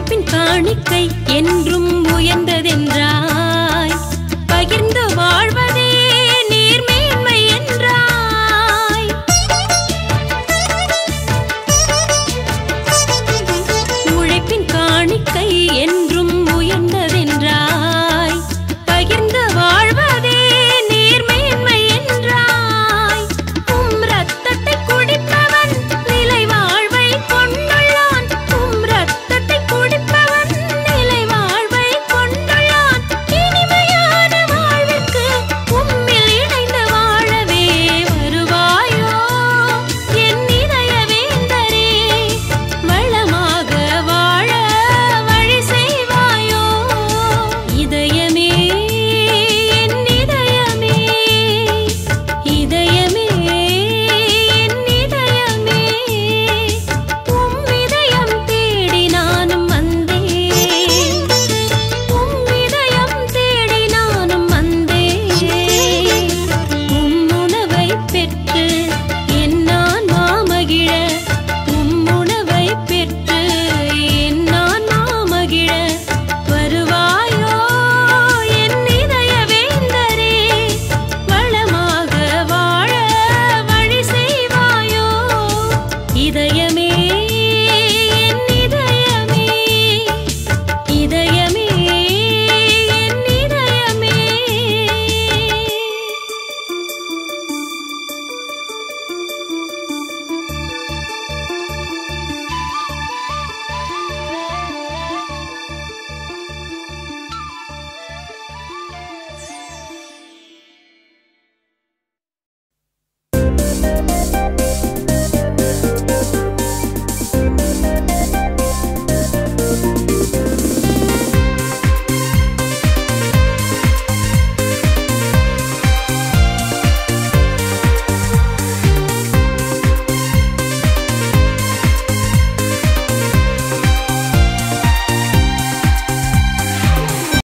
உழைப்பின் காணிக்கை என்றும் உயர்ந்ததென்றாய். பகிர்ந்த வாழ்வு